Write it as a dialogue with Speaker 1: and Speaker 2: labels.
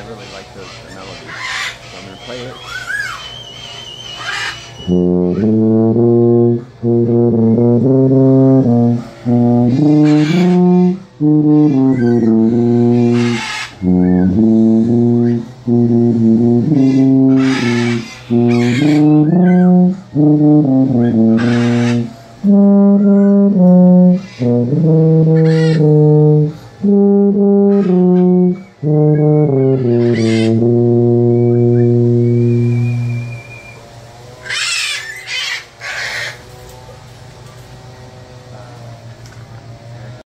Speaker 1: I really like the, the melody. So I'm going to play it.